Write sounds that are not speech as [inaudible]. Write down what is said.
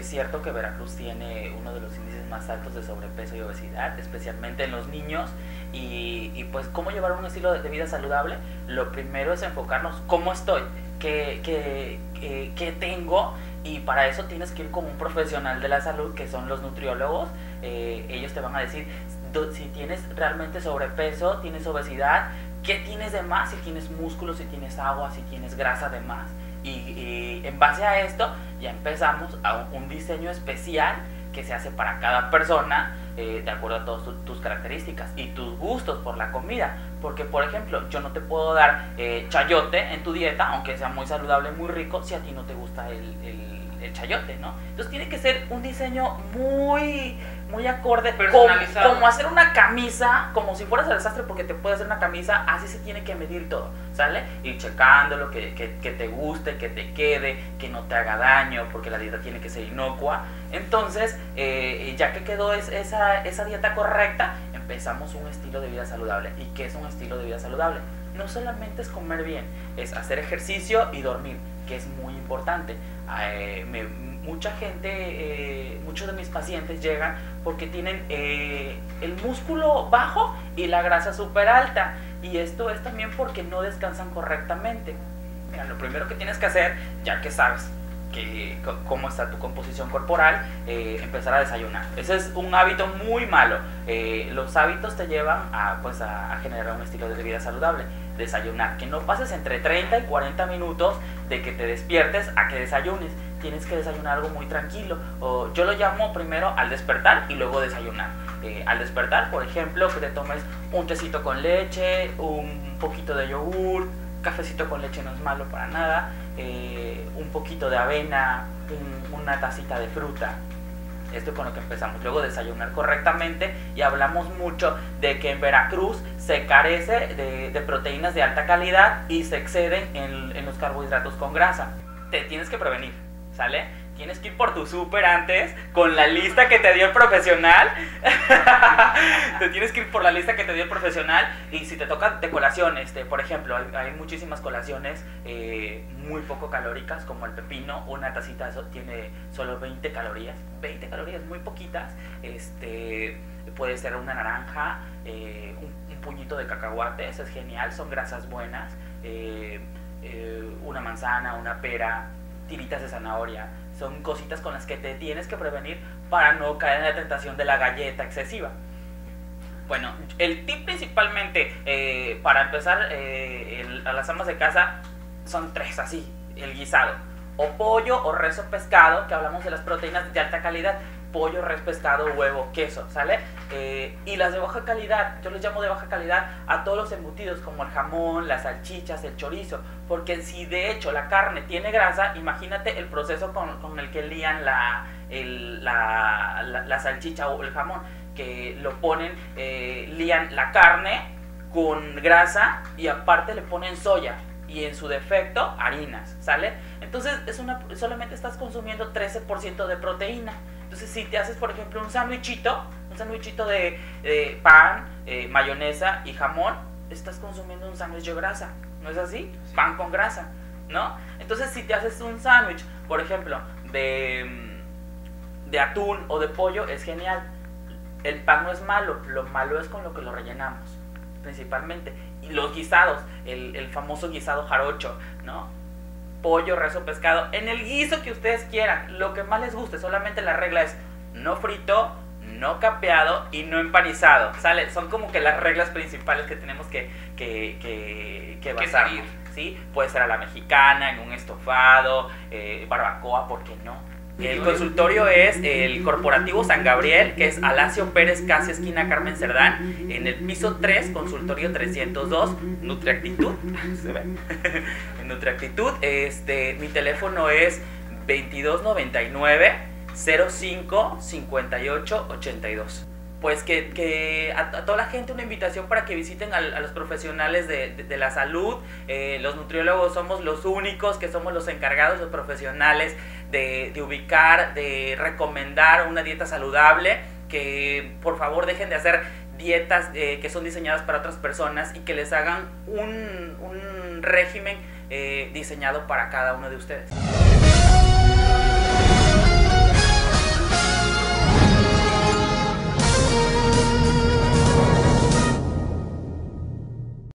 cierto que Veracruz tiene uno de los índices más altos de sobrepeso y obesidad, especialmente en los niños. Y, pues, ¿cómo llevar un estilo de vida saludable? Lo primero es enfocarnos cómo estoy, qué, qué, qué, tengo. Y para eso tienes que ir con un profesional de la salud, que son los nutriólogos. Eh, ellos te van a decir si tienes realmente sobrepeso, tienes obesidad, qué tienes de más, si tienes músculo, si tienes agua, si tienes grasa de más. Y, en base a esto ya empezamos a un, diseño especial que se hace para cada persona eh, de acuerdo a todas tus características y tus gustos por la comida. Porque, por ejemplo, yo no te puedo dar eh, chayote en tu dieta, aunque sea muy saludable, muy rico, si a ti no te gusta el, chayote, ¿no? Entonces tiene que ser un diseño muy muy acorde, personalizado. Como, hacer una camisa, como si fueras el desastre porque te puede hacer una camisa, así se tiene que medir todo, ¿sale? Ir checándolo, que, que, que te guste, que te quede, que no te haga daño, porque la dieta tiene que ser inocua. Entonces, eh, ya que quedó esa, esa dieta correcta, empezamos un estilo de vida saludable. ¿Y qué es un estilo de vida saludable? No solamente es comer bien, es hacer ejercicio y dormir, que es muy importante. Eh, me, mucha gente, eh, muchos de mis pacientes llegan porque tienen eh, el músculo bajo y la grasa súper alta. Y esto es también porque no descansan correctamente. Mira, lo primero que tienes que hacer, ya que sabes que, cómo está tu composición corporal, eh, empezar a desayunar. Ese es un hábito muy malo. los hábitos te llevan a, pues, a generar un estilo de vida saludable desayunar, que no pases entre 30 y 40 minutos de que te despiertes a que desayunes tienes que desayunar algo muy tranquilo. O yo lo llamo primero al despertar y luego desayunar. Eh, al despertar, por ejemplo, que te tomes un tecito con leche, un poquito de yogur, cafecito con leche no es malo para nada, eh, un poquito de avena, una tacita de fruta. Esto es con lo que empezamos. Luego desayunar correctamente y hablamos mucho de que en Veracruz se carece de, proteínas de alta calidad y se exceden en, en los carbohidratos con grasa. Te tienes que prevenir ¿sale? Tienes que ir por tu súper antes con la lista que te dio el profesional. [laughs] te tienes que ir por la lista que te dio el profesional. Y si te toca de colación, este, por ejemplo, hay, muchísimas colaciones eh, muy poco calóricas, como el pepino. Una tacita eso tiene solo 20 calorías. 20 calorías, muy poquitas. Este, puede ser una naranja, eh, un, puñito de cacahuate, eso es genial, son grasas buenas. Eh, una manzana, una pera, tiritas de zanahoria, son cositas con las que te tienes que prevenir para no caer en la tentación de la galleta excesiva. Bueno, el tip principalmente eh, para empezar eh, a las amas de casa son tres así, el guisado, o pollo o res o pescado, que hablamos de las proteínas de alta calidad, pollo, res, pescado, huevo, queso, ¿sale? Eh, y las de baja calidad, yo les llamo de baja calidad a todos los embutidos como el jamón, las salchichas, el chorizo, porque si de hecho la carne tiene grasa, imagínate el proceso con, el que lían la, la, salchicha o el jamón, que lo ponen, eh, lían la carne con grasa y aparte le ponen soya y en su defecto harinas, ¿sale? Entonces es una, solamente estás consumiendo 13% de proteína. Entonces, si te haces, por ejemplo, un sándwichito, un sándwichito de, pan, eh, mayonesa y jamón, estás consumiendo un sándwich de grasa, ¿no es así? Pan con grasa, ¿no? Entonces, si te haces un sándwich, por ejemplo, de, mm, de atún o de pollo, es genial. El pan no es malo, lo malo es con lo que lo rellenamos, principalmente. Y los guisados, el, el famoso guisado jarocho, ¿no? pollo, res o pescado, en el guiso que ustedes quieran, lo que más les guste, solamente la regla es no frito, no capeado y no empanizado, ¿sale? Son como que las reglas principales que tenemos que, que, que, que basar, ¿sí? Puede ser a la mexicana, en un estofado, eh, barbacoa, ¿por qué no? El consultorio es el Corporativo San Gabriel, que es Alacio Pérez, casi esquina Carmen Cerdán, en el piso 3, consultorio 302, Nutriactitud. [laughs] ¿Se? [laughs] Nutriactitud. Este, mi teléfono es 2299 05 58 82 pues que, a, toda la gente una invitación para que visiten a, los profesionales de, la salud. Eh, los nutriólogos somos los únicos que somos los encargados, los profesionales de, ubicar, de recomendar una dieta saludable, que por favor dejen de hacer dietas eh, que son diseñadas para otras personas y que les hagan un, régimen eh, diseñado para cada uno de ustedes.